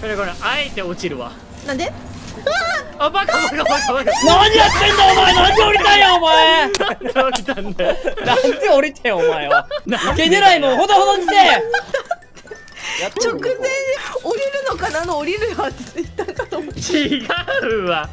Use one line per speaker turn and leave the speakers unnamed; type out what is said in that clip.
これこれあえて落ちるわ。
なんで？
あバカバカバカバカ。
何やってんだお前。なんで降りたんやお前。
なんで降りたんだよ。
なんで降りてんお前は。
負で
受け狙いもほどほどにせえ。
直前に降りるのかなの降りるよって言ったかと思って。
違うわ。